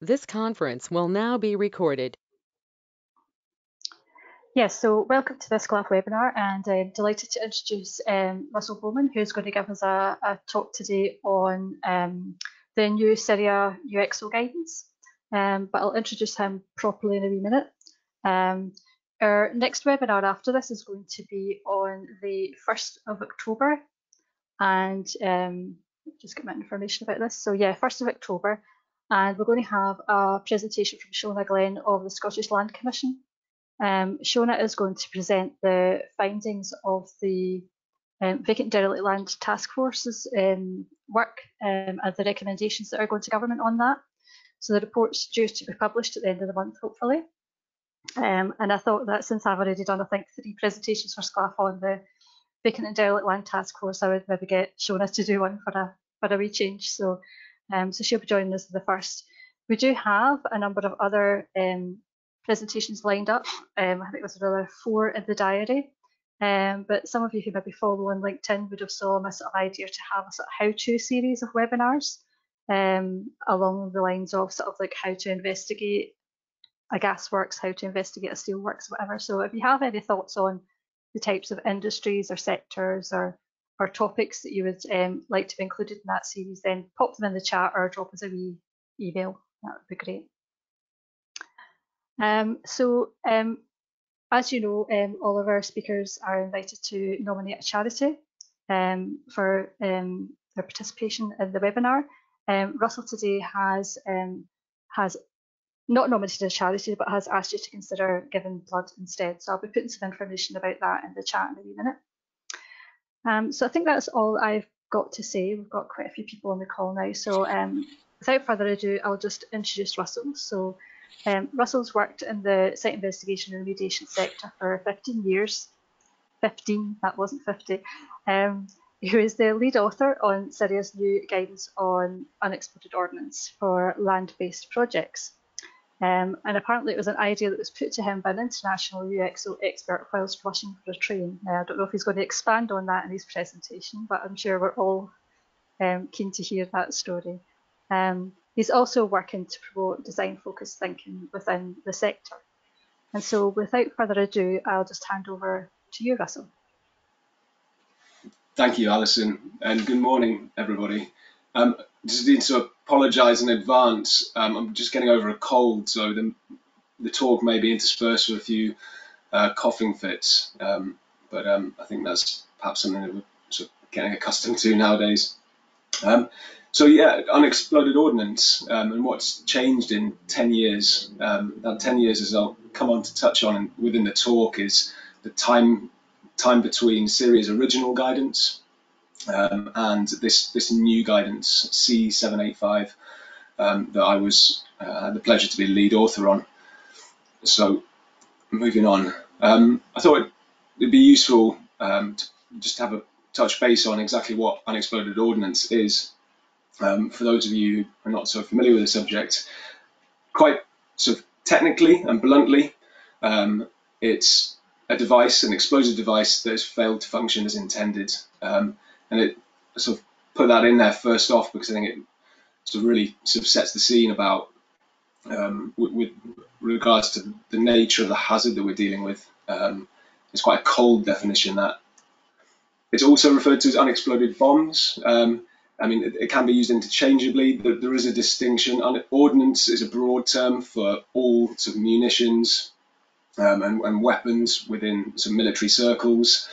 This conference will now be recorded. Yes, so welcome to this SCLAF webinar and I'm delighted to introduce um, Russell Bowman who's going to give us a, a talk today on um, the new CIRIA UXO guidance. Um, but I'll introduce him properly in a wee minute. Um, our next webinar after this is going to be on the 1st of October and um, just get my information about this. So yeah, 1st of October and we're going to have a presentation from Shona Glenn of the Scottish Land Commission. Um, Shona is going to present the findings of the um, Vacant Derelict Land Task Force's um, work um, and the recommendations that are going to government on that. So the report's due to be published at the end of the month, hopefully. Um, and I thought that since I've already done, I think, three presentations for SCLAF on the Vacant and Derelict Land Task Force, I would maybe get Shona to do one for a, for a wee change. So um, so she'll be joining us the first. We do have a number of other um, presentations lined up. Um, I think there's another four in the diary. Um, but some of you who maybe follow on LinkedIn would have saw my sort of idea to have a sort of how-to series of webinars um, along the lines of sort of like how to investigate a gas works, how to investigate a steel works, whatever. So if you have any thoughts on the types of industries or sectors or or topics that you would um, like to be included in that series, then pop them in the chat or drop us a wee email. That would be great. Um, so, um, as you know, um, all of our speakers are invited to nominate a charity um, for um, their participation in the webinar. Russell today has has not nominated a charity, but has asked you to consider giving blood instead. So I'll be putting some information about that in the chat in a wee minute. Um, so I think that's all I've got to say. We've got quite a few people on the call now. So um, without further ado, I'll just introduce Russell. So um, Russell's worked in the site investigation and remediation sector for 15 years. 15, that wasn't 50. Um, who is the lead author on CIRIA's new guidance on unexploded ordnance for land-based projects. Um, and apparently it was an idea that was put to him by an international UXO expert whilst rushing for a train. Uh, I don't know if he's going to expand on that in his presentation, but I'm sure we're all um, keen to hear that story. Um, he's also working to promote design-focused thinking within the sector. And so without further ado, I'll just hand over to you, Russell. Thank you, Alison, and good morning, everybody. Um, just need to apologise in advance. Um, I'm just getting over a cold, so the, the talk may be interspersed with a few uh, coughing fits. Um, but um, I think that's perhaps something that we're sort of getting accustomed to nowadays. Um, so yeah, unexploded ordnance um, and what's changed in 10 years. Um, that 10 years, as I'll come on to touch on within the talk, is the time time between CIRIA's original guidance um, and this this new guidance C785 um, that I was uh, the pleasure to be lead author on. So moving on, um, I thought it'd be useful um, to just have a touch base on exactly what unexploded ordnance is. Um, for those of you who are not so familiar with the subject, quite sort of technically and bluntly, um, it's a device, an explosive device that has failed to function as intended. Um, and it sort of put that in there first off because I think it sort of really sort of sets the scene about um, with, with, regards to the nature of the hazard that we're dealing with. Um, it's quite a cold definition that. It's also referred to as unexploded bombs. Um, I mean, it, it, can be used interchangeably. There, there is a distinction. Ordnance is a broad term for all sort of munitions um, and, and, weapons within some military circles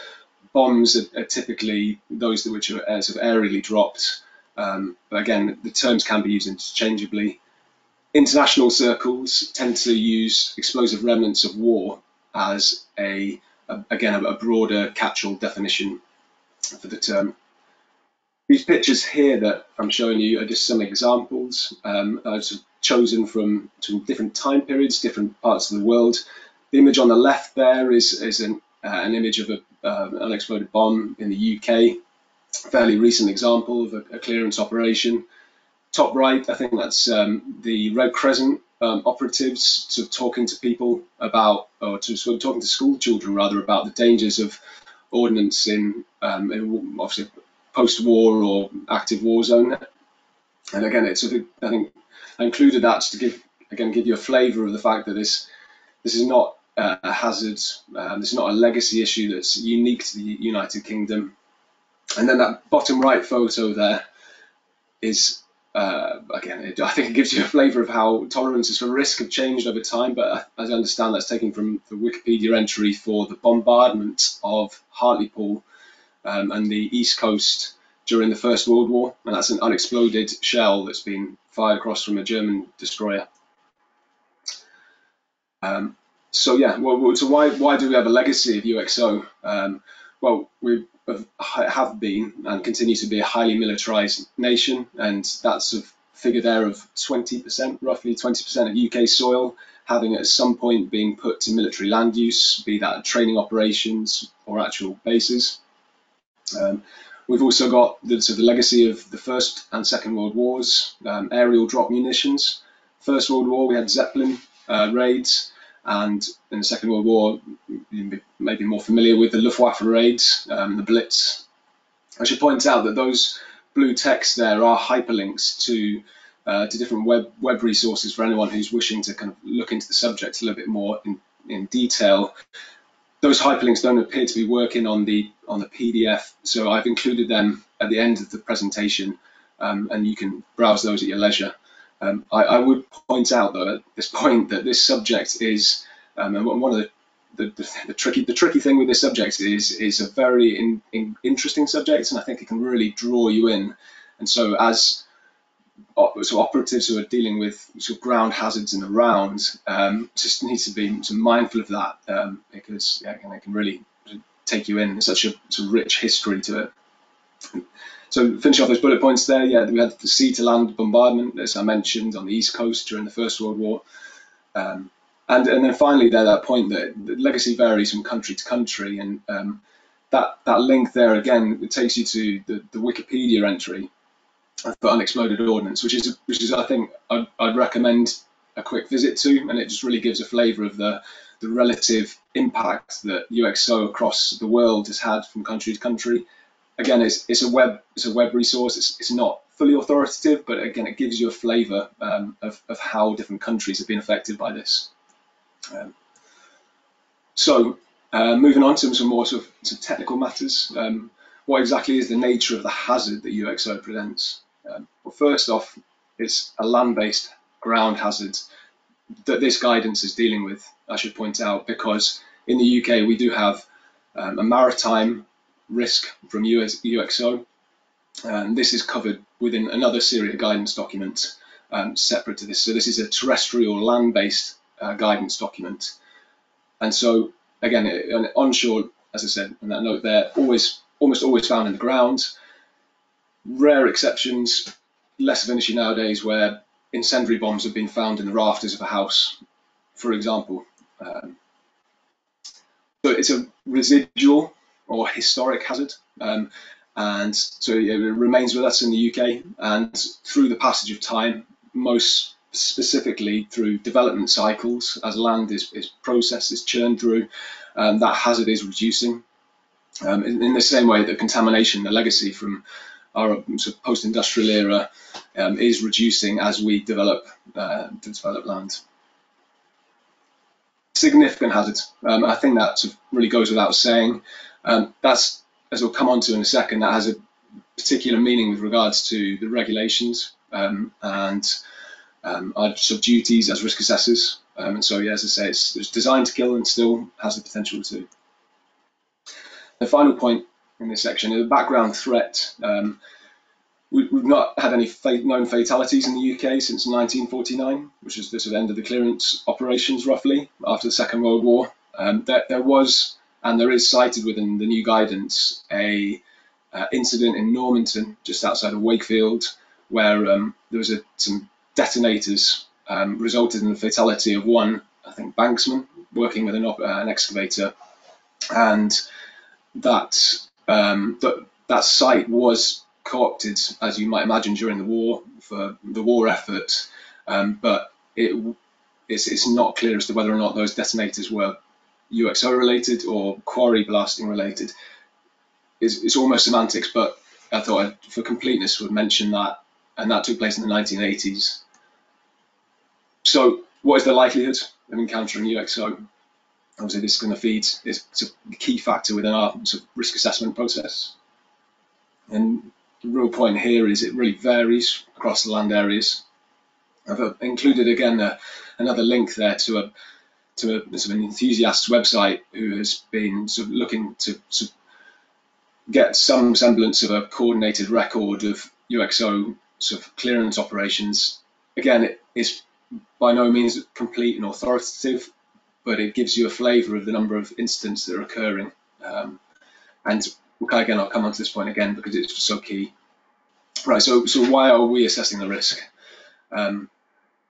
bombs are, are typically those that which are uh, sort of aerially dropped. Um, but again, the terms can be used interchangeably. International circles tend to use explosive remnants of war as a, a again a, a broader catch-all definition for the term. These pictures here that I'm showing you are just some examples. Um, I've chosen from, from different time periods, different parts of the world. The image on the left there is, is an, uh, an image of a uh, unexploded bomb in the UK. Fairly recent example of a, a clearance operation. Top right, I think that's um, the Red Crescent um, operatives sort of talking to people about, or to, sort of talking to school children rather, about the dangers of ordnance in, um, in obviously post-war or active war zone. And again, it's sort of, I think I included that to give again give you a flavour of the fact that this this is not uh, a hazard. Um, is not a legacy issue that's unique to the United Kingdom. And then that bottom right photo there is uh, again, it, I think it gives you a flavour of how tolerances for risk have changed over time. But as I understand, that's taken from the Wikipedia entry for the bombardment of Hartlepool um, and the East Coast during the First World War, and that's an unexploded shell that's been fired across from a German destroyer. Um, so yeah, well, so why why do we have a legacy of UXO? Um, well, we have been and continue to be a highly militarized nation, and that's a figure there of 20%, roughly 20% of UK soil having at some point being put to military land use, be that training operations or actual bases. Um, we've also got the, so the legacy of the First and Second World Wars, um, aerial drop munitions. First World War, we had Zeppelin uh, raids, and in the Second World War, you may be more familiar with the Luftwaffe raids, um, the Blitz. I should point out that those blue text there are hyperlinks to uh, to different web web resources for anyone who's wishing to kind of look into the subject a little bit more in, in detail. Those hyperlinks don't appear to be working on the on the PDF, so I've included them at the end of the presentation, um, and you can browse those at your leisure. Um, I, I, would point out, though, at this point, that this subject is, um, one of the the, the, tricky the tricky thing with this subject is is a very in, in interesting subject, and I think it can really draw you in. And so, as so operatives who are dealing with sort of ground hazards in the round, um, just need to be mindful of that um, because yeah, it can really take you in. There's such a, such a rich history to it. So finish off those bullet points there, yeah, we had the sea to land bombardment, as I mentioned, on the East Coast during the First World War. Um, and, and then finally, there, that point that the legacy varies from country to country. And um, that, that link there, again, it takes you to the, the Wikipedia entry for unexploded ordnance, which is, which is I think, I'd, I'd recommend a quick visit to. And it just really gives a flavour of the, the relative impact that UXO across the world has had from country to country again, it's, it's a web it's a web resource. It's, it's not fully authoritative, but again, it gives you a flavour um, of, of how different countries have been affected by this. Um, so, uh, moving on to some more sort of, some technical matters. Um, what exactly is the nature of the hazard that UXO presents? Um, well, first off, it's a land-based ground hazard that this guidance is dealing with. I should point out because in the UK we do have um, a maritime risk from US, UXO. And this is covered within another series of guidance document um, separate to this. So this is a terrestrial land-based uh, guidance document. And so again, it, onshore, as I said in that note there, always almost always found in the ground. Rare exceptions, less of an issue nowadays where incendiary bombs have been found in the rafters of a house, for example. Um, so it's a residual or historic hazard. Um, and so it remains with us in the UK. And through the passage of time, most specifically through development cycles, as land is, is processed, is churned through, um, that hazard is reducing. Um, in, in, the same way that contamination, the legacy from our sort of post-industrial era, um, is reducing as we develop uh, develop land. Significant hazard. Um, I think that really goes without saying. Um, that's, as we'll come on to in a second, that has a particular meaning with regards to the regulations um, and um, our sub duties as risk assessors. Um, and so, yeah, as I say, it's, it's, designed to kill and still has the potential to. The final point in this section is a background threat. Um, we, have not had any known fatalities in the UK since 1949, which is the sort of end of the clearance operations roughly after the Second World War. Um, there, there was and there is cited within the new guidance a uh, incident in Normanton, just outside of Wakefield, where um, there was a, some detonators um, resulted in the fatality of one, I think, banksman working with an, uh, an excavator, and that, um, that that site was co-opted, as you might imagine, during the war for the war effort, um, but it, it's, it's not clear as to whether or not those detonators were UXO related or quarry blasting related. It's, it's almost semantics, but I thought I'd, for completeness would mention that, and that took place in the 1980s. so what is the likelihood of encountering UXO? Obviously, this is going to feed is a key factor within our sort of risk assessment process. And the real point here is it really varies across the land areas. I've uh, included again uh, another link there to a to a, sort of an enthusiast's website who has been sort of looking to get some semblance of a coordinated record of UXO sort of clearance operations. Again, it is by no means complete and authoritative, but it gives you a flavour of the number of incidents that are occurring. Um, and again, I'll come on to this point again because it's so key. Right, so so why are we assessing the risk? Um,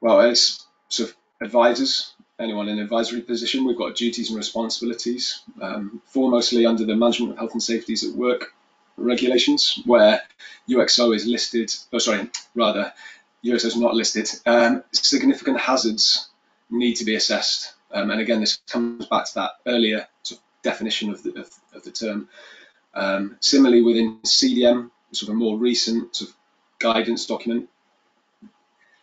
well, as sort of advisors, anyone in an advisory position, we've got duties and responsibilities, um, foremostly under the Management of Health and Safety at Work regulations, where UXO is listed, oh sorry, rather, UXO is not listed. Um, significant hazards need to be assessed. Um, and again, this comes back to that earlier sort of definition of the, of, of the term. Um, similarly, within CDM, sort of a more recent sort of guidance document,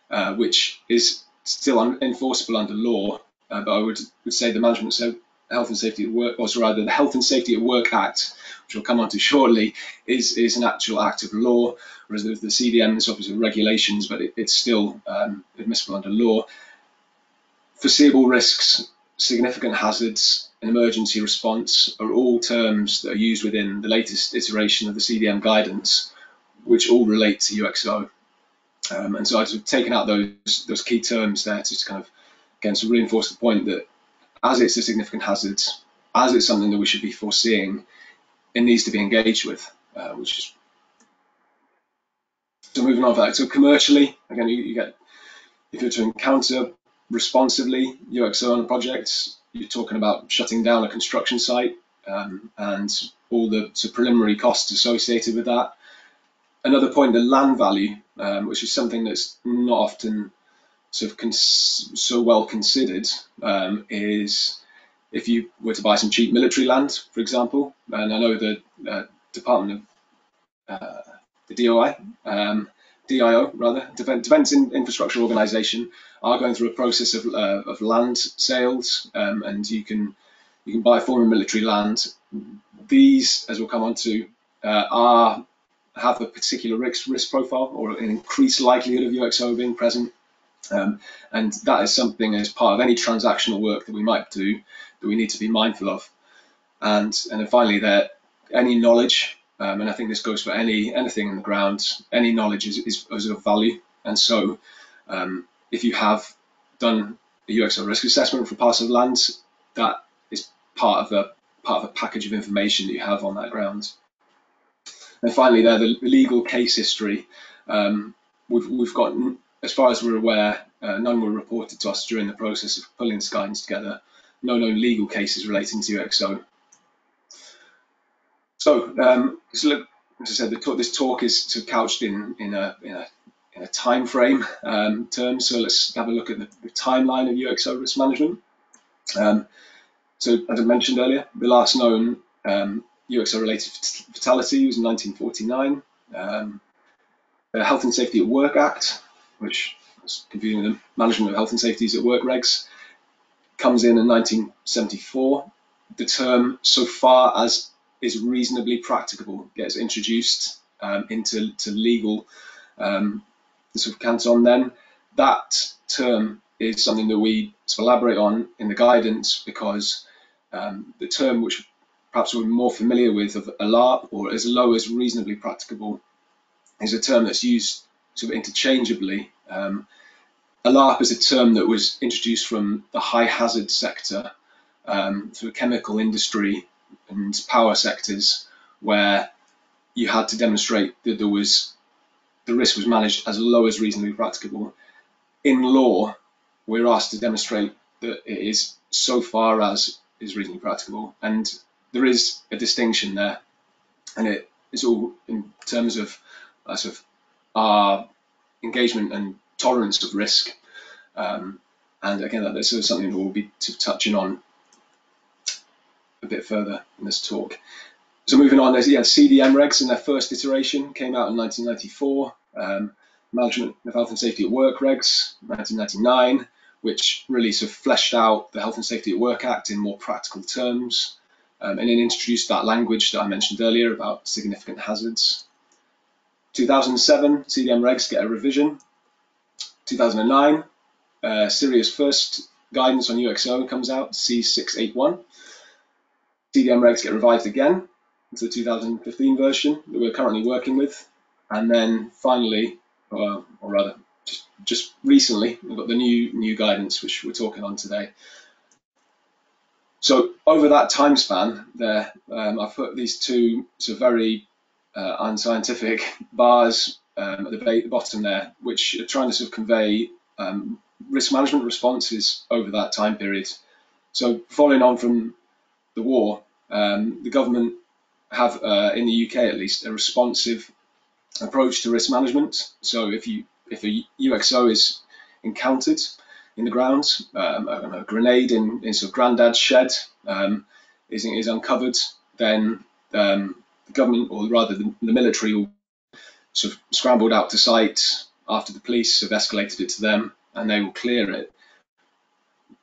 uh, which is still un enforceable under law, uh, but I would, would say the Management of Health and Safety at Work, or rather the Health and Safety at Work Act, which we'll come on to shortly, is, is an actual act of law, whereas the, the CDM is obviously regulations, but it, it's still um, admissible under law. Foreseeable risks, significant hazards, and emergency response are all terms that are used within the latest iteration of the CDM guidance, which all relate to UXO. Um, and so I've taken out those those key terms there to kind of again to reinforce the point that as it's a significant hazard, as it's something that we should be foreseeing, it needs to be engaged with, uh, which is so moving on that. So commercially, again, you, you, get if you're to encounter responsively UXO on a project, you're talking about shutting down a construction site um, and all the preliminary costs associated with that. Another point, the land value um, which is something that's not often sort of so well considered, um, is if you were to buy some cheap military land, for example, and I know the uh, Department of uh, the DOI, um, DIO rather, Defense, Defense Infrastructure Organization, are going through a process of, uh, of land sales, um, and you can you can buy former military land. These, as we'll come on to, uh, are have a particular risk, risk profile or an increased likelihood of UXO being present. Um, and that is something as part of any transactional work that we might do that we need to be mindful of. And, and then finally, that any knowledge, um, and I think this goes for any anything in the ground, any knowledge is, is, is of value. And so um, if you have done a UXO risk assessment for parcel of land, that is part of a part of a package of information that you have on that ground. And finally, there the legal case history. Um, we've we've got, as far as we're aware, uh, none were reported to us during the process of pulling guidance together. No known legal cases relating to UXO. So, um, so look, as I said, talk, this talk is sort of couched in in a in a, in a time frame um, term. So let's have a look at the, the timeline of UXO risk management. Um, so, as I mentioned earlier, the last known um, UXO-related fatality was in 1949. Um, the Health and Safety at Work Act, which is confusing the Management of Health and Safety at Work regs, comes in in 1974. The term "so far as is reasonably practicable" gets introduced um, into to legal um, sort of canton. Then that term is something that we elaborate on in the guidance because um, the term which perhaps we're more familiar with of ALARP or as low as reasonably practicable is a term that's used sort of interchangeably. Um, ALARP is a term that was introduced from the high hazard sector um, through chemical industry and power sectors where you had to demonstrate that there was the risk was managed as low as reasonably practicable. In law, we're asked to demonstrate that it is so far as is reasonably practicable. And there is a distinction there, and it is all in terms of uh, sort of our engagement and tolerance of risk. Um, and again, that is sort of something that we'll be touching on a bit further in this talk. So moving on, there's yeah, CDM regs in their first iteration came out in 1994. Um, Management of Health and Safety at Work regs, 1999, which really sort of fleshed out the Health and Safety at Work Act in more practical terms, um, and it introduced that language that I mentioned earlier about significant hazards. 2007, CDM regs get a revision. 2009, uh, first guidance on UXO comes out, C681. CDM regs get revised again into the 2015 version that we're currently working with. And then finally, or, or rather, just, just recently, we've got the new new guidance which we're talking on today. So over that time span, there um, I've put these two sort of very uh, unscientific bars um, at the bottom there, which are trying to sort of convey um, risk management responses over that time period. So following on from the war, um, the government have, uh, in the UK at least, a responsive approach to risk management. So if you if a UXO is encountered in the ground, um, a, a, grenade in, in sort of granddad's shed um, is, is uncovered, then um, the government, or rather the, the military, will sort of scrambled out to site after the police have escalated it to them, and they will clear it.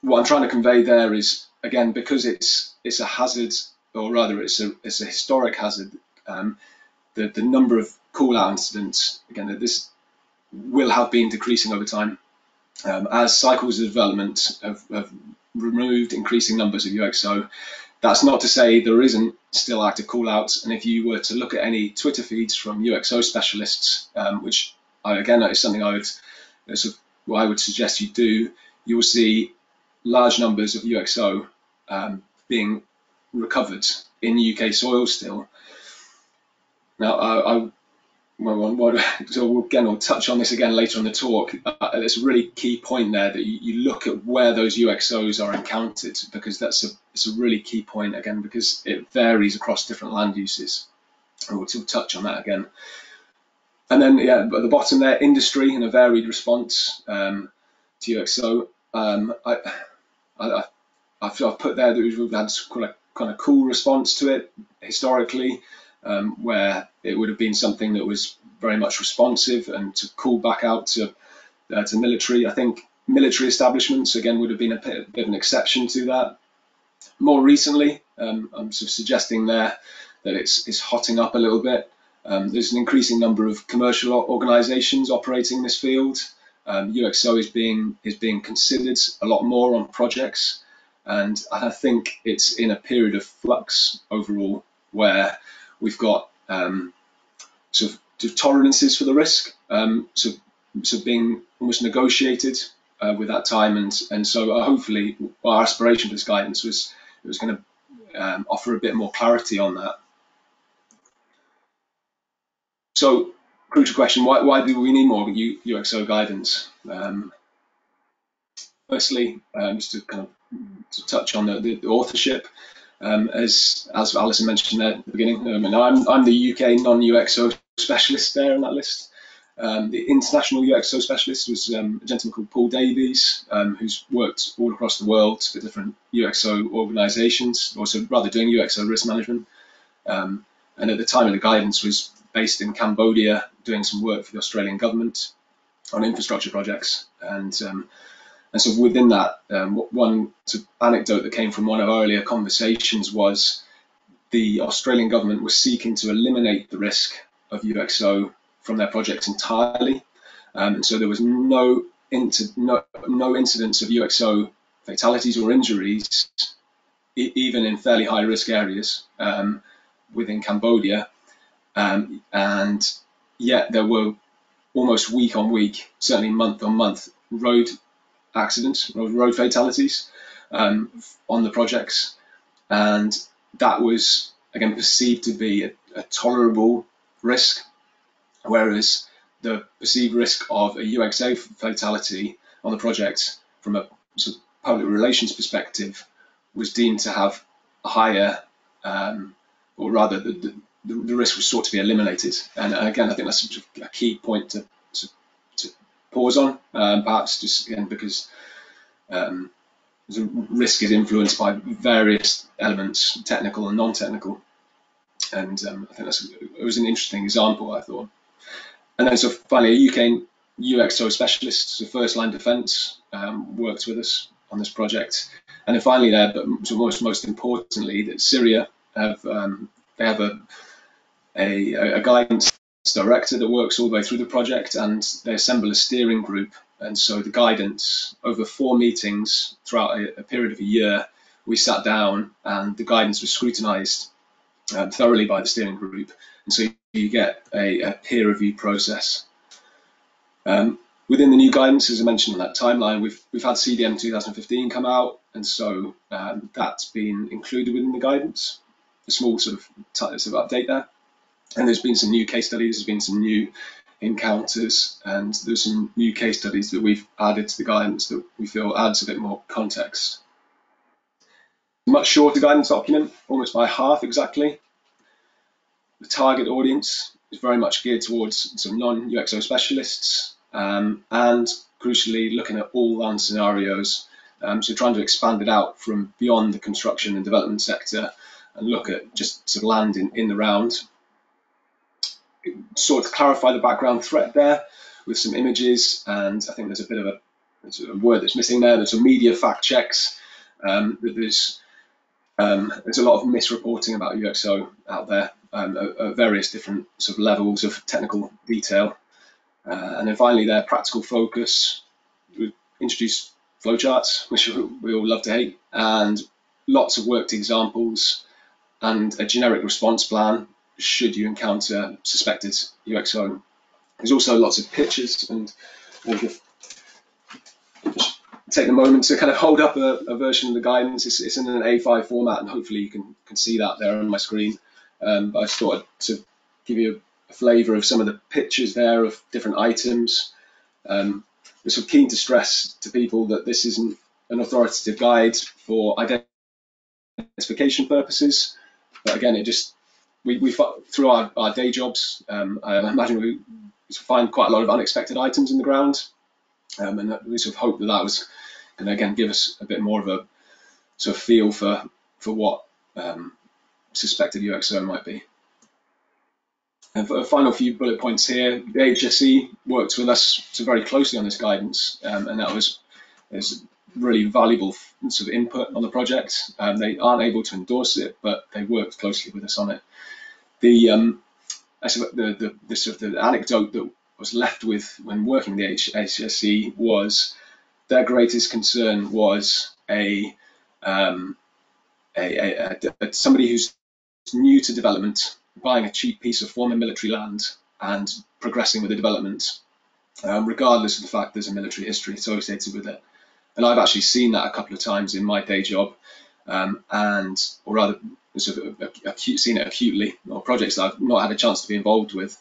What I'm trying to convey there is, again, because it's it's a hazard, or rather, it's a it's a historic hazard. Um, the the number of call out incidents, again, this will have been decreasing over time um, as cycles of development have, have, removed increasing numbers of UXO. That's not to say there isn't still active callouts, and if you were to look at any Twitter feeds from UXO specialists, um, which I, again is something I would what I would suggest you do, you will see large numbers of UXO um, being recovered in UK soil still. Now, I, I well, so again, we'll touch on this again later on the talk. Uh, there's a really key point there that you, you, look at where those UXOs are encountered because that's a it's a really key point again because it varies across different land uses. And we'll, we'll touch on that again. And then yeah, at the bottom there, industry and a varied response um, to UXO. Um, I, I, I've, I've put there that we've had quite a kind of cool response to it historically um, where it would have been something that was very much responsive and to call back out to uh, to military. I think military establishments again would have been a bit, of an exception to that. More recently, um, I'm sort of suggesting there that it's it's hotting up a little bit. Um, there's an increasing number of commercial organisations operating in this field. Um, UXO is being is being considered a lot more on projects, and I think it's in a period of flux overall where We've got um, sort of tolerances for the risk, um, so, so being almost negotiated uh, with that time, and and so uh, hopefully our aspiration for this guidance was it was going to um, offer a bit more clarity on that. So, crucial question: Why why do we need more UXO guidance? Um, firstly, um, just to kind of to touch on the, the authorship. Um, as as Alison mentioned there at the beginning, um, and I'm I'm the UK non-UXO specialist there on that list. Um, the international UXO specialist was um, a gentleman called Paul Davies, um, who's worked all across the world for different UXO organisations, also rather doing UXO risk management. Um, and at the time of the guidance was based in Cambodia, doing some work for the Australian government on infrastructure projects. And and so within that, um, one anecdote that came from one of our earlier conversations was the Australian government was seeking to eliminate the risk of UXO from their projects entirely. Um, and so there was no, no, no incidents of UXO fatalities or injuries, e even in fairly high risk areas um, within Cambodia. Um, and yet there were almost week on week, certainly month on month, road accidents, road fatalities um, on the projects, and that was again perceived to be a, a tolerable risk, whereas the perceived risk of a UXO fatality on the project from a sort of public relations perspective was deemed to have a higher, um, or rather, the, the, the, risk was sought to be eliminated. And again, I think that's a key point to pause on, um, perhaps just again because um, the risk is influenced by various elements, technical and non-technical. And um, I think that's it was an interesting example, I thought. And then so finally, a UK UXO specialist, the first line defence, um, worked with us on this project. And then finally, there, but most most importantly, that CIRIA have um, they have a, a, a guidance director that works all the way through the project, and they assemble a steering group. And so the guidance over four meetings throughout a, a period of a year, we sat down and the guidance was scrutinised um, thoroughly by the steering group, and so you get a, a peer review process. Um, within the new guidance, as I mentioned on that timeline, we've we've had CDM 2015 come out, and so um, that's been included within the guidance. A small sort of, sort of update there, and there's been some new case studies. There's been some new encounters, and there's some new case studies that we've added to the guidance that we feel adds a bit more context. Much shorter guidance document, almost by half exactly. The target audience is very much geared towards some non-UXO specialists um, and crucially looking at all land scenarios. Um, so trying to expand it out from beyond the construction and development sector and look at just sort of land in, in the round. Sort of clarify the background threat there with some images and I think there's a bit of a, a word that's missing there. There's some media fact checks. Um, there's um, there's a lot of misreporting about UXO out there um, at, at, various different sort of levels of technical detail. Uh, and then finally, their practical focus. We introduce flowcharts, which we all love to hate, and lots of worked examples and a generic response plan should you encounter suspected UXO. There's also lots of pictures and take the moment to kind of hold up a, a version of the guidance. It's, it's, in an A5 format, and hopefully you can, can see that there on my screen. Um, but I just thought to give you a, a flavour of some of the pictures there of different items. Um, we're sort of keen to stress to people that this isn't an authoritative guide for identification purposes. But again, it just we, we through our, our day jobs, um, I imagine we find quite a lot of unexpected items in the ground, um, and we sort of hope that that was and again give us a bit more of a sort of feel for for what um, suspected UXO might be. And for a final few bullet points here, the HSE worked with us very closely on this guidance, um, and that was is really valuable sort of input on the project. Um, they aren't able to endorse it, but they worked closely with us on it. The um, the, the, the sort of the anecdote that was left with when working the HSE was their greatest concern was a, um, a, a, a, somebody who's new to development buying a cheap piece of former military land and progressing with the development, um, regardless of the fact there's a military history associated with it. And I've actually seen that a couple of times in my day job, um, and or rather, sort of acute, seen it acutely, or projects that I've not had a chance to be involved with.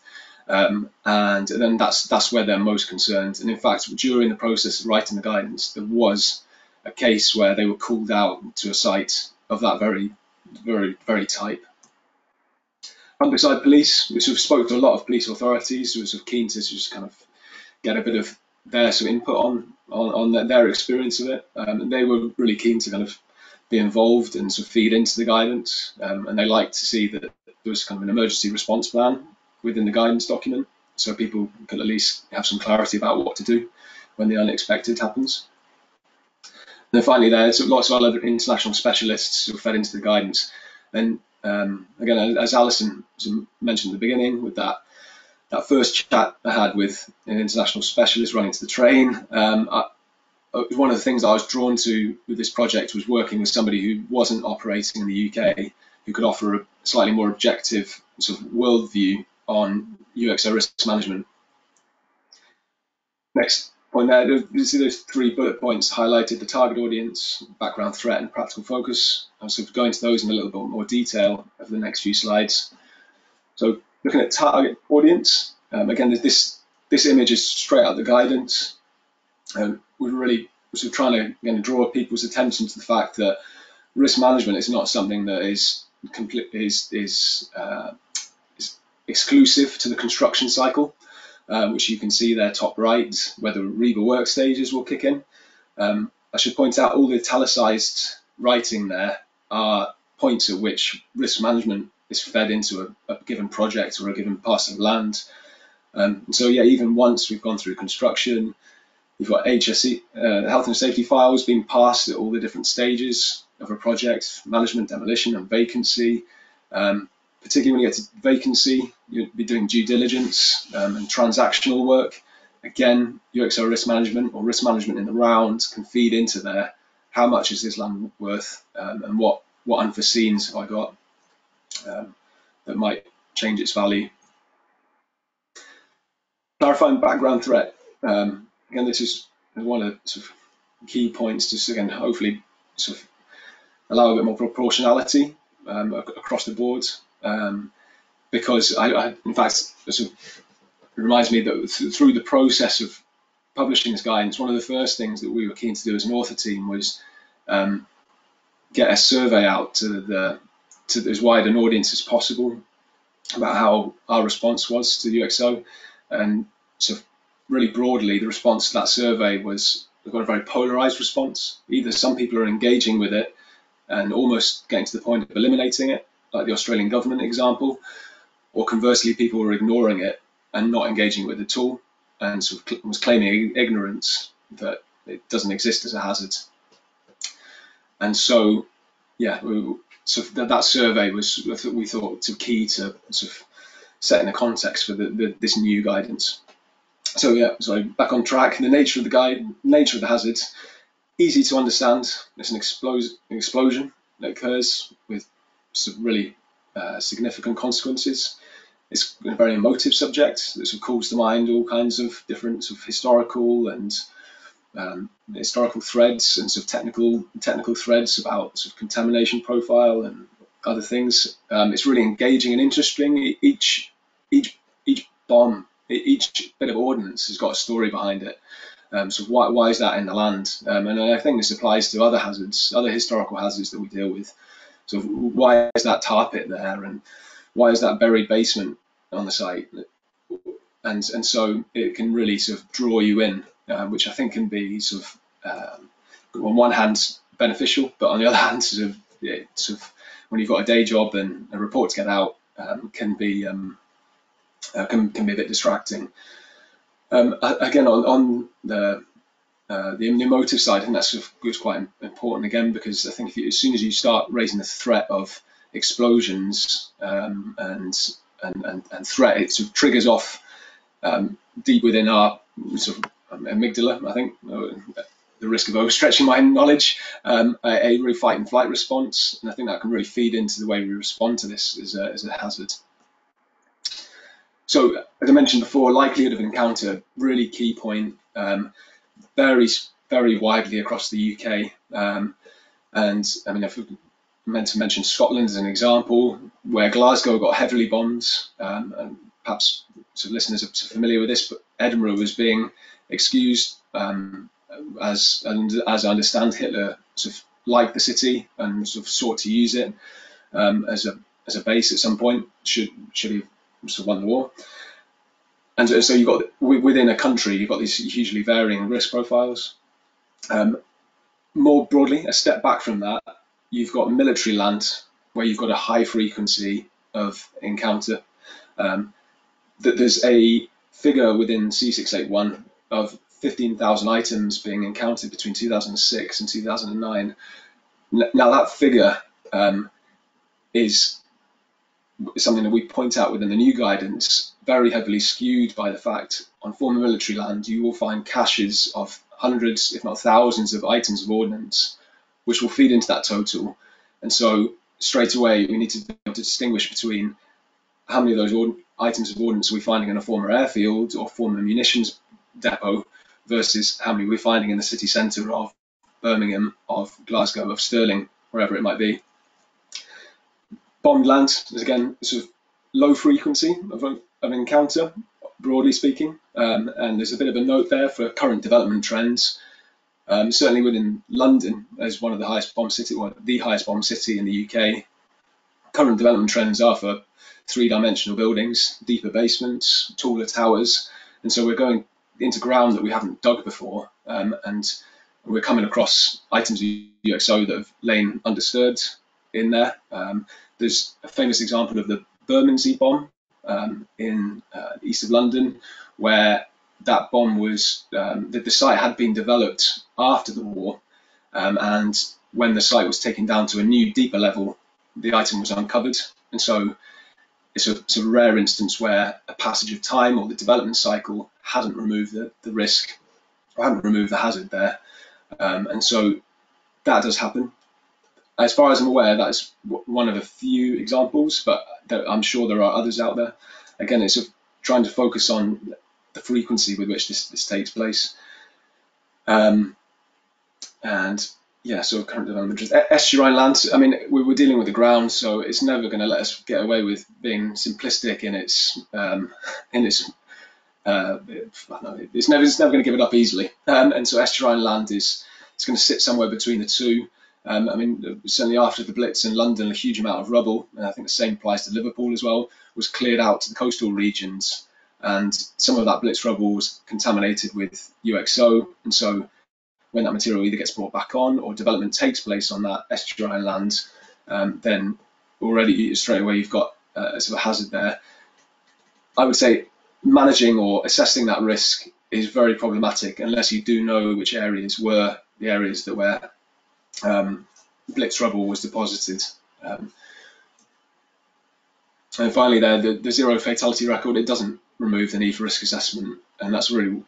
Um, and then that's that's where they're most concerned. And in fact, during the process of writing the guidance, there was a case where they were called out to a site of that very, very, very type. Humberside Police, we sort of spoke to a lot of police authorities who were sort of keen to just kind of get a bit of their sort of input on on, on their experience of it. Um, and they were really keen to kind of be involved and sort of feed into the guidance. Um, and they liked to see that there was kind of an emergency response plan within the guidance document so people could at least have some clarity about what to do when the unexpected happens. And then finally, there's lots of other international specialists who fed into the guidance. And um, again, as Alison mentioned at the beginning, with that that first chat I had with an international specialist running to the train, um, I, one of the things I was drawn to with this project was working with somebody who wasn't operating in the UK, who could offer a slightly more objective sort of worldview on UXO risk management. Next point there, you see those three bullet points highlighted the target audience, background threat, and practical focus. I'll sort of go into those in a little bit more detail over the next few slides. So looking at target audience, um, again, this this image is straight out the guidance. Um, we're really sort of trying to again, draw people's attention to the fact that risk management is not something that is complete is is uh, exclusive to the construction cycle, uh, which you can see there top right, where the RIBA work stages will kick in. Um, I should point out all the italicized writing there are points at which risk management is fed into a, a given project or a given parcel of land. Um, so yeah, even once we've gone through construction, you've got HSE, uh, health and safety files being passed at all the different stages of a project, management, demolition, and vacancy. Um, particularly when you get to vacancy, you'd be doing due diligence um, and transactional work. Again, UXO risk management or risk management in the round can feed into there. How much is this land worth, um, and what what unforeseens have I got um, that might change its value? Clarifying background threat. Um, again, this is one of the sort of key points. to again, hopefully, sort of allow a bit more proportionality um, across the board. Um, because I, I, in fact, sort of reminds me that th through the process of publishing this guidance, one of the first things that we were keen to do as an author team was um, get a survey out to the to as wide an audience as possible about how our response was to the UXO, and so really broadly, the response to that survey was we've got a very polarized response. Either some people are engaging with it and almost getting to the point of eliminating it, like the Australian government example, or conversely, people are ignoring it and not engaging with it at all, and sort of was claiming ignorance that it doesn't exist as a hazard. And so, yeah, we, so that, that survey was we thought to key to sort of setting the context for the, the, this new guidance. So yeah, so back on track. The nature of the guide, nature of the hazard, easy to understand. It's an, explos an explosion that occurs with some really uh, significant consequences. It's a very emotive subject that sort of calls to mind all kinds of different sort of historical and um, historical threads and sort of technical technical threads about sort of contamination profile and other things. Um, it's really engaging and interesting. Each each each bomb, each bit of ordnance has got a story behind it. Um, so why, why is that in the land? Um, and I think this applies to other hazards, other historical hazards that we deal with. So why is that tar pit there, and why is that buried basement on the site? And and so it can really sort of draw you in, uh, which I think can be sort of um, on one hand beneficial, but on the other hand, sort of, sort of when you've got a day job and a report to get out, um, can be um, uh, can can be a bit distracting. Um, again, on, on the uh, the, emotive side, I think that's sort of, quite important again because I think you, as soon as you start raising the threat of explosions um, and, and, and and threat, it sort of triggers off um, deep within our sort of um, amygdala. I think uh, the risk of overstretching my knowledge, um, a, a really fight and flight response, and I think that can really feed into the way we respond to this as a, as a hazard. So, as I mentioned before, likelihood of encounter, really key point, um, varies very widely across the UK. Um, and I mean, if we meant to mention Scotland as an example, where Glasgow got heavily bombed, um, and perhaps some listeners are familiar with this, but Edinburgh was being excused um, as and as I understand, Hitler sort of liked the city and sort of sought to use it um, as a as a base at some point. Should should he sort of won the war. And so you've got within a country, you've got these hugely varying risk profiles. Um, more broadly, a step back from that, you've got military land where you've got a high frequency of encounter. Um, that there's a figure within C681 of 15,000 items being encountered between 2006 and 2009. Now that figure um, is something that we point out within the new guidance, very heavily skewed by the fact on former military land you will find caches of hundreds, if not thousands, of items of ordnance, which will feed into that total. And so straight away we need to be able to distinguish between how many of those items of ordnance are we finding in a former airfield or former munitions depot versus how many we're finding in the city centre of Birmingham, of Glasgow, of Stirling, wherever it might be. Bombed land is again sort of low frequency of, of encounter, broadly speaking, um, and there's a bit of a note there for current development trends. Um, certainly within London, as one of the highest bomb city, or the highest bomb city in the UK, current development trends are for three-dimensional buildings, deeper basements, taller towers, and so we're going into ground that we haven't dug before, um, and we're coming across items of UXO that have lain undisturbed in there. Um, there's a famous example of the Bermondsey bomb um, in uh, east of London, where that bomb was um, the, the, site had been developed after the war, um, and when the site was taken down to a new, deeper level, the item was uncovered, and so it's a, it's a rare instance where a passage of time or the development cycle hadn't removed the, the risk or hadn't removed the hazard there, um, and so that does happen. As far as I'm aware, that's one of a few examples, but I'm sure there are others out there. Again, it's trying to focus on the frequency with which this, this takes place. Um, and yeah, so current development. Estuarine land, I mean, we were dealing with the ground, so it's never going to let us get away with being simplistic in its um, in its. Uh, it's never it's never going to give it up easily, um, and so estuarine land is it's going to sit somewhere between the two. Um, I mean, certainly after the Blitz in London, a huge amount of rubble, and I think the same applies to Liverpool as well, was cleared out to the coastal regions and some of that blitz rubble was contaminated with UXO, and so when that material either gets brought back on or development takes place on that estuarine land, um, then already straight away you've got uh, a sort of hazard there. I would say managing or assessing that risk is very problematic unless you do know which areas were the areas that where um, blitz rubble was deposited. Um, and finally, there the, the zero fatality record it doesn't remove the need for risk assessment, and that's really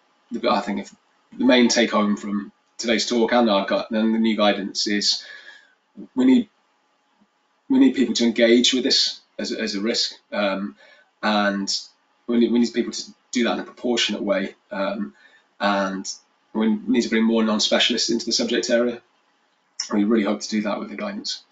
I think if the main take home from today's talk and and the new guidance is we need we need people to engage with this as a, as a risk, um, and we need, we need people to do that in a proportionate way, um, and we need to bring more non-specialists into the subject area. We really hope to do that with the guidance.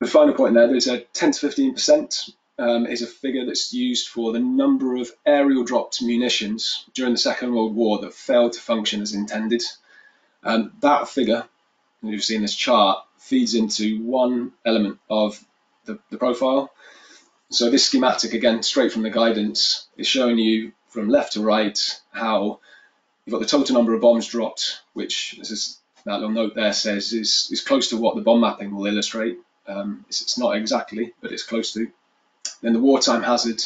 The final point there, there's a 10 to 15% um, is a figure that's used for the number of aerial dropped munitions during the Second World War that failed to function as intended. Um, that figure, you've seen this chart, feeds into one element of the, the profile. So this schematic, again, straight from the guidance, is showing you from left to right how you've got the total number of bombs dropped, which, as is, that little note there says, is, is close to what the bomb mapping will illustrate. Um, it's, it's, not exactly, but it's close to. Then the wartime hazard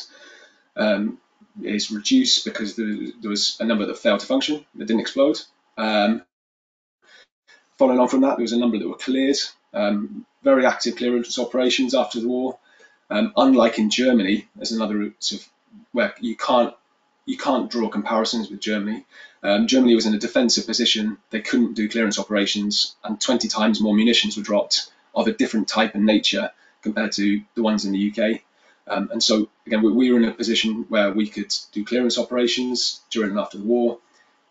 um, is reduced because there, there, was a number that failed to function, that didn't explode. Um, following on from that, there was a number that were cleared. Um, very active clearance operations after the war. Um, unlike in Germany, there's another sort of where you can't you can't draw comparisons with Germany. Um, Germany was in a defensive position; they couldn't do clearance operations, and 20 times more munitions were dropped of a different type and nature compared to the ones in the UK. Um, and so, again, we, we, were in a position where we could do clearance operations during and after the war.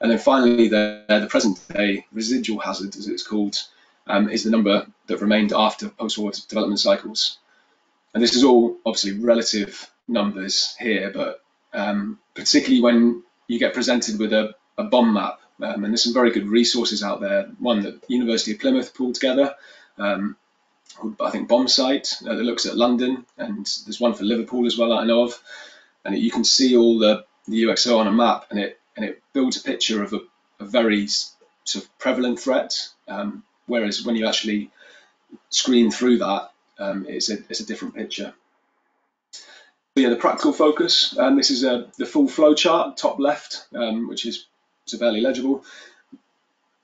And then finally, the, the present day residual hazard, as it's called, um, is the number that remained after post-war development cycles. And this is all obviously relative numbers here, but um, particularly when you get presented with a, a bomb map, um, and there's some very good resources out there. One that University of Plymouth pulled together, um, I think Bombsight uh, that looks at London, and there's one for Liverpool as well that I know of. And it, you can see all the, the UXO on a map, and it and it builds a picture of a, a very sort of prevalent threat. Um, whereas when you actually screen through that, um, it's a it's a different picture. yeah, the practical focus. Um, this is a, the full flow chart, top left, um, which is barely legible.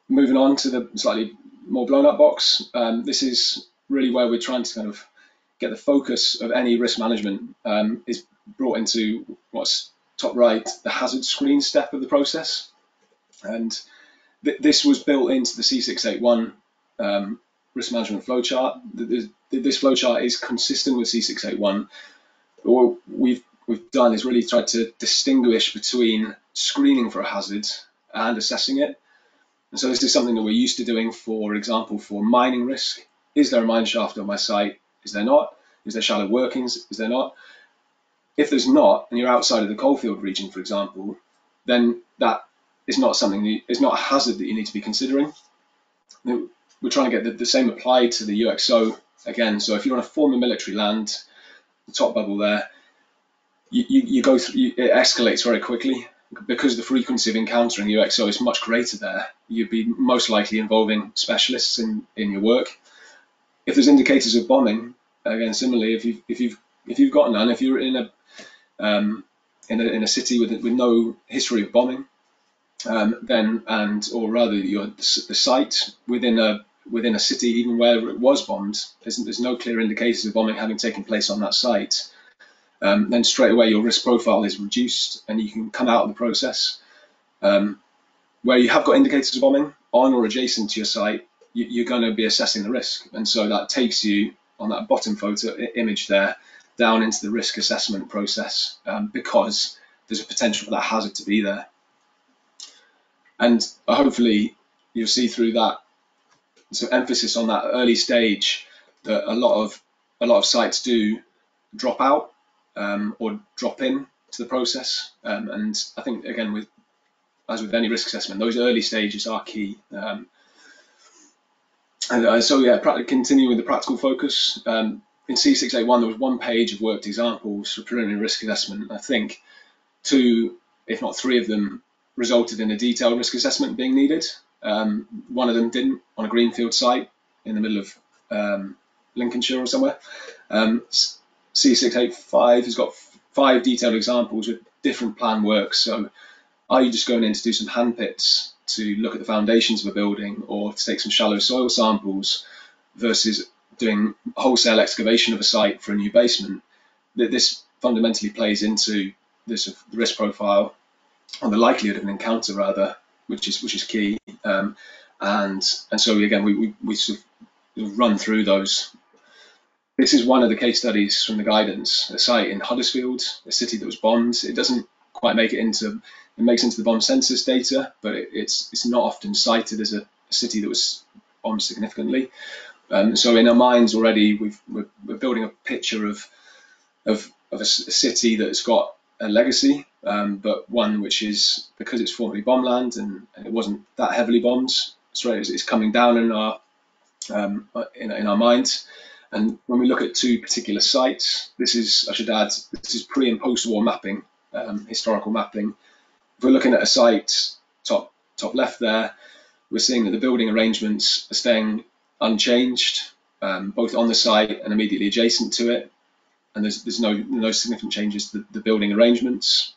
Moving on to the slightly more blown up box. Um, this is really where we're trying to kind of get the focus of any risk management um, is brought into what's top right, the hazard screen step of the process. And th this was built into the C681 um, risk management flowchart. This flowchart is consistent with C681. What we've, we've done is really tried to distinguish between screening for a hazard and assessing it. And so this is something that we're used to doing, for example, for mining risk. Is there a mine shaft on my site? Is there not? Is there shallow workings? Is there not? If there's not, and you're outside of the coalfield region, for example, then that is not something, it's not a hazard that you need to be considering. We're trying to get the, the same applied to the UXO again. So if you're on a former military land, the top bubble there, you, you, you go through, you, it escalates very quickly because the frequency of encountering UXO is much greater there. You'd be most likely involving specialists in, in your work if there's indicators of bombing, again, similarly, if you've if you've if you've got none, if you're in a um, in, a, in a city with, with no history of bombing, um, then and or rather your the site within a within a city even where it was bombed, there's, there's no clear indicators of bombing having taken place on that site. Um, then straight away your risk profile is reduced and you can come out of the process. Um, where you have got indicators of bombing on or adjacent to your site, you, are going to be assessing the risk, and so that takes you on that bottom photo image there down into the risk assessment process um, because there's a potential for that hazard to be there. And hopefully you'll see through that so emphasis on that early stage that a lot of a lot of sites do drop out um, or drop in to the process. Um, and I think again with as with any risk assessment, those early stages are key. Um, and uh, so yeah, continuing with the practical focus. Um, in C681, there was one page of worked examples for preliminary risk assessment. I think two, if not three of them, resulted in a detailed risk assessment being needed. Um, one of them didn't on a greenfield site in the middle of um, Lincolnshire or somewhere. Um, C685 has got five detailed examples with different plan works. So are you just going in to do some hand pits to look at the foundations of a building or to take some shallow soil samples versus doing wholesale excavation of a site for a new basement? That this fundamentally plays into this risk profile on the likelihood of an encounter rather, which is which is key. Um, and and so again, we, we, we sort of run through those. This is one of the case studies from the guidance, a site in Huddersfield, a city that was bombed. It doesn't quite make it into it makes into the bomb census data, but it, it's it's not often cited as a city that was bombed significantly. Um, so in our minds already, we are we're building a picture of of, of a, city that's got a legacy, um, but one which is because it's formerly bombland and, and it wasn't that heavily bombed. So it's, it's coming down in our um, in, in our minds. And when we look at two particular sites, this is I should add this is pre and post war mapping, um, historical mapping. If we're looking at a site top top left there, we're seeing that the building arrangements are staying unchanged, um, both on the site and immediately adjacent to it and there's, there's no, no significant changes to the, the building arrangements.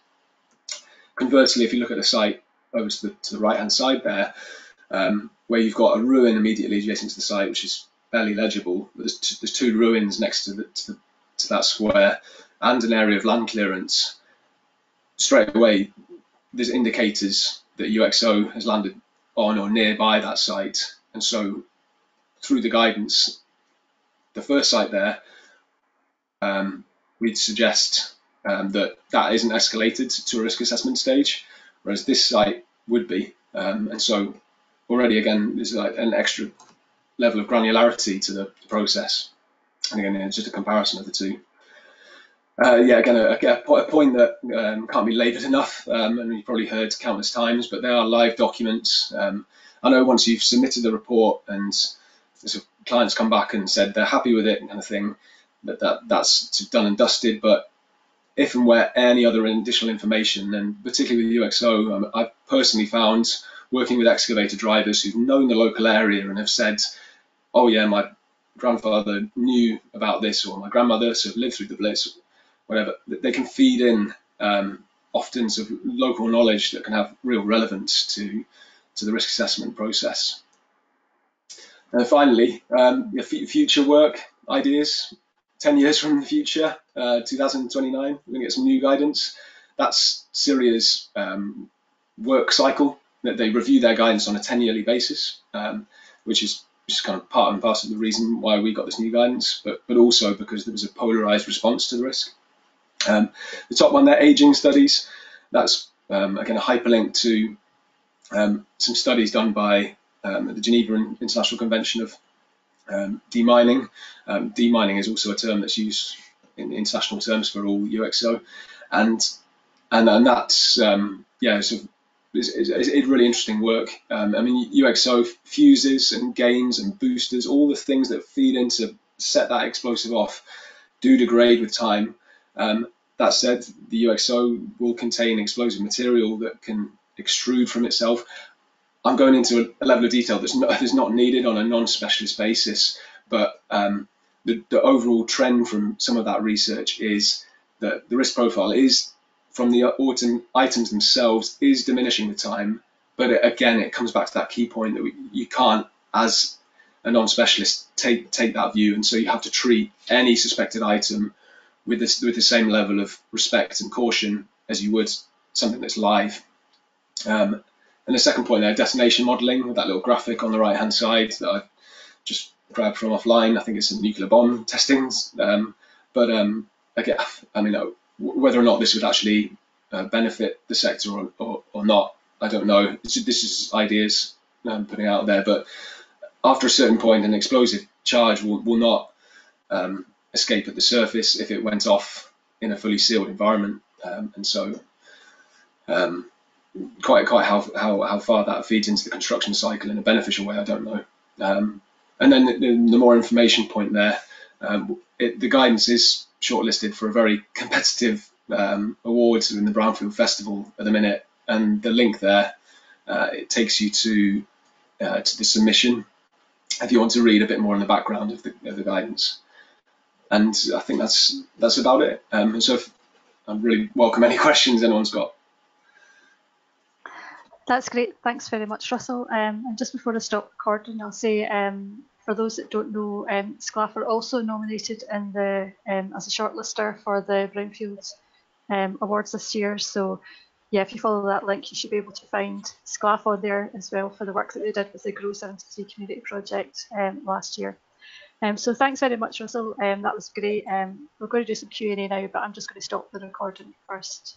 Conversely, if you look at the site over to the, to the right hand side there, um, where you've got a ruin immediately adjacent to the site, which is barely legible, there's, t- there's two ruins next to, the, to, the, to that square and an area of land clearance. Straight away, there's indicators that UXO has landed on or nearby that site. And so, through the guidance, the first site there um, we'd suggest um, that that isn't escalated to a risk assessment stage, whereas this site would be. Um, and so already, again, there's like an extra level of granularity to the process. And again, it's just a comparison of the two. Uh, yeah, again, a, a point that um, can't be laboured enough, um, and you've probably heard countless times, but they are live documents. Um, I know once you've submitted the report and so clients come back and said they're happy with it, and kind of thing, that, that that's done and dusted. But if and where any other additional information, and particularly with UXO, um, I've personally found working with excavator drivers who've known the local area and have said, "Oh yeah, my grandfather knew about this, or my grandmother sort of lived through the Blitz, whatever." They can feed in um, often sort of local knowledge that can have real relevance to to the risk assessment process. And finally, um, future work ideas. 10 years from the future, uh, 2029, we're going to get some new guidance. That's CIRIA's um, work cycle, that they review their guidance on a 10 yearly basis, um, which is just kind of part and parcel of the reason why we got this new guidance, but, but also because there was a polarized response to the risk. Um, the top one there, aging studies, that's um, again a hyperlink to um, some studies done by um, the Geneva International Convention of um, demining. Um, demining is also a term that's used in international terms for all UXO, and and and that's um, yeah, so it's, it's, it's, really interesting work. Um, I mean, UXO fuses and gaines and boosters, all the things that feed into set that explosive off, do degrade with time. Um, that said, the UXO will contain explosive material that can extrude from itself. I'm going into a, level of detail that's not, that's not needed on a non-specialist basis, but um, the, the, overall trend from some of that research is that the risk profile is from the autumn items themselves is diminishing with time. But it, again, it comes back to that key point that we, you can't, as a non-specialist, take take that view, and so you have to treat any suspected item with this with the same level of respect and caution as you would something that's live. Um, and the second point there, destination modeling, with that little graphic on the right hand side that I just grabbed from offline. I think it's some nuclear bomb testings. Um, but um, again, I mean, whether or not this would actually uh, benefit the sector or, or, or, not, I don't know. This is ideas I'm putting out there. But after a certain point, an explosive charge will, will not um, escape at the surface if it went off in a fully sealed environment. Um, and so, um, quite quite how, how how far that feeds into the construction cycle in a beneficial way, I don't know. Um, and then the, the, more information point there, um, it, the guidance is shortlisted for a very competitive um, awards in the Brownfield Festival at the minute, and the link there uh, it takes you to uh, to the submission if you want to read a bit more in the background of the, of the guidance. And I think that's that's about it. Um, and so if, I really welcome any questions anyone's got. That's great. Thanks very much, Russell. Um, and just before I stop recording, I'll say um, for those that don't know, um, are also nominated in the um, as a shortlister for the Brownfields um, Awards this year. So, yeah, if you follow that link, you should be able to find SCLAF on there as well for the work that they did with the Grow 73 Community Project um, last year. Um, so thanks very much, Russell. Um, that was great. We're going to do some Q&A now, but I'm just going to stop the recording first.